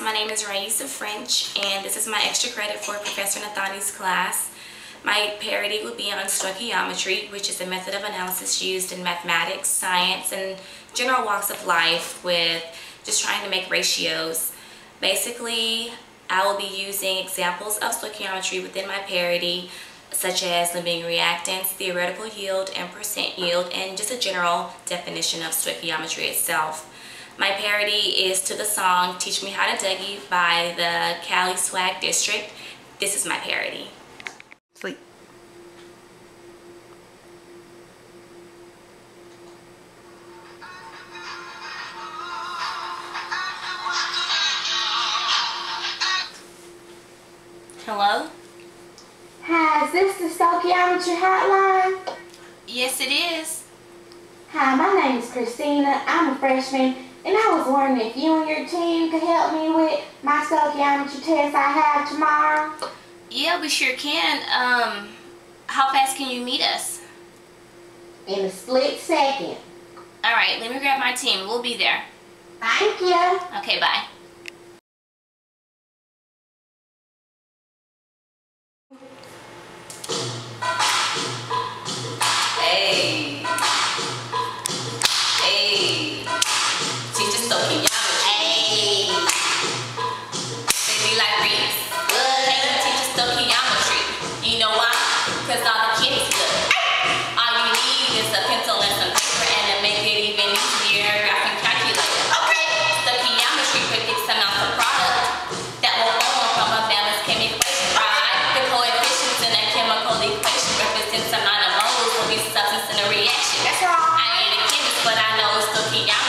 My name is Raisa French, and this is my extra credit for Professor Nathani's class. My parody will be on stoichiometry, which is a method of analysis used in mathematics, science, and general walks of life with just trying to make ratios. Basically, I will be using examples of stoichiometry within my parody, such as limiting reactants, theoretical yield, and percent yield, and just a general definition of stoichiometry itself. My parody is to the song Teach Me How to Dougie by the Cali Swag District. This is my parody. Sleep. Hello? Hi, is this the Stoichiometry Hotline? Yes, it is. Hi, my name is Christina. I'm a freshman, and I was wondering if you and your team could help me with my stoichiometry test I have tomorrow. Yeah, we sure can. Um, how fast can you meet us? In a split second. All right, let me grab my team. We'll be there. Thank you. Okay, bye. Because all the kids look. All you need is a pencil and some paper and to make it even easier, I can calculate. Okay. The Stoichiometry predicts amounts of product that will form from a balanced chemical equation, right? The coefficients in a chemical equation represents the amount of moles of each substance in a reaction. That's right. I ain't a chemist, but I know stoichiometry. I show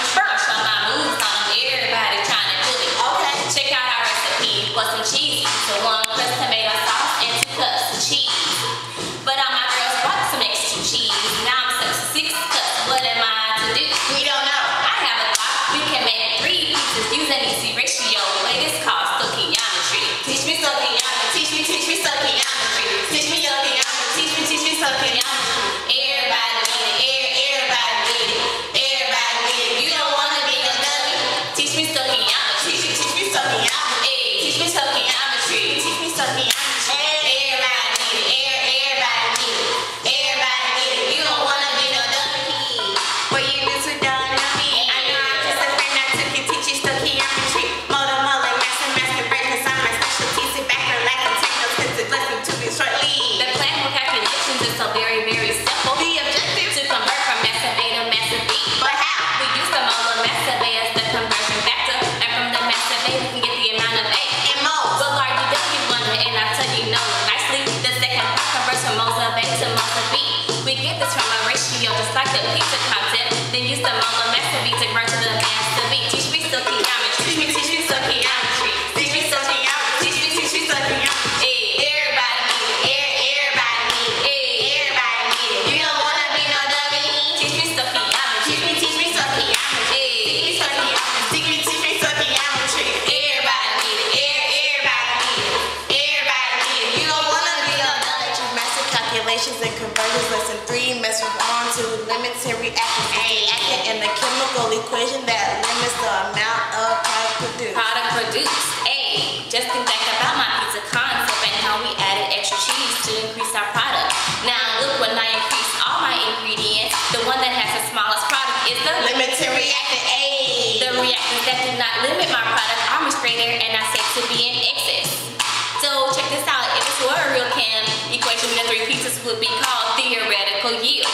to be shortly. The plan for calculations is so very, very simple. The objective To convert from mass of A to mass of B. But how? We use the molar mass of A as the conversion factor. And from the mass of A, we can get the amount of A. And moles. But are you done? You wonder, and I tell you no nicely. The second part converts from moles of A to moles of B. We get this from a ratio, just like the pizza concept. Then use the molar mass of B to convert to the mass of B. Teach me stoichiometry. Teach me, teach me reactions. Reactant in the chemical equation that limits the amount of product produced. Product produced. A. Just think back about my pizza concept and how we added extra cheese to increase our product. Now look when I increase all my ingredients, the one that has the smallest product is the limiting reactant A. The reactants that do not limit my product are greater and I said to be in excess. So check this out. If this were a real chem equation, the three pieces would be called theoretical yield.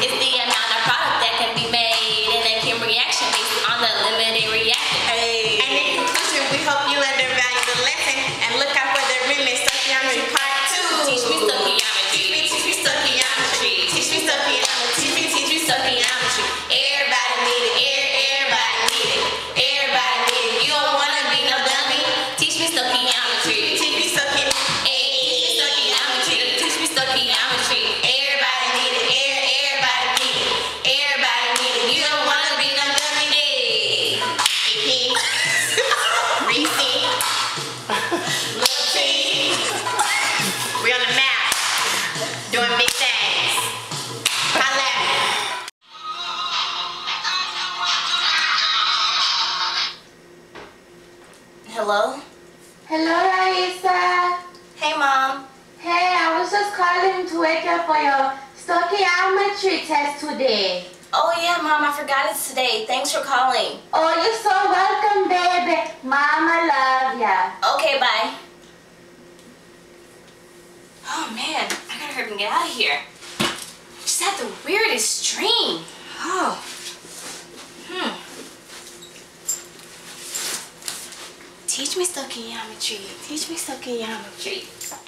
It's the amount of product that can be made in a chem reaction based on the limited reactant. And in conclusion, we hope you undervalue the lesson and look out for the remix stoichiometry part two. Teach me stoichiometry. Teach me, teach me stoichiometry. Teach me stoichiometry. Teach me, teach me stoichiometry. Everybody need it. Everybody need it. Everybody need it. You don't wanna be no dummy. Teach me stoichiometry. Teach me stoichiometry. Teach me stoichiometry. Teach me stoichiometry. Hello? Hello, Raisa. Hey, Mom. Hey, I was just calling to wake up for your stoichiometry test today. Oh, yeah, Mom, I forgot it's today. Thanks for calling. Oh, you're so welcome, baby. Mama love ya. Okay, bye. Oh, man, I gotta hurry and get out of here. Just had the weirdest dream. Oh. Teach me stoichiometry. Teach me stoichiometry.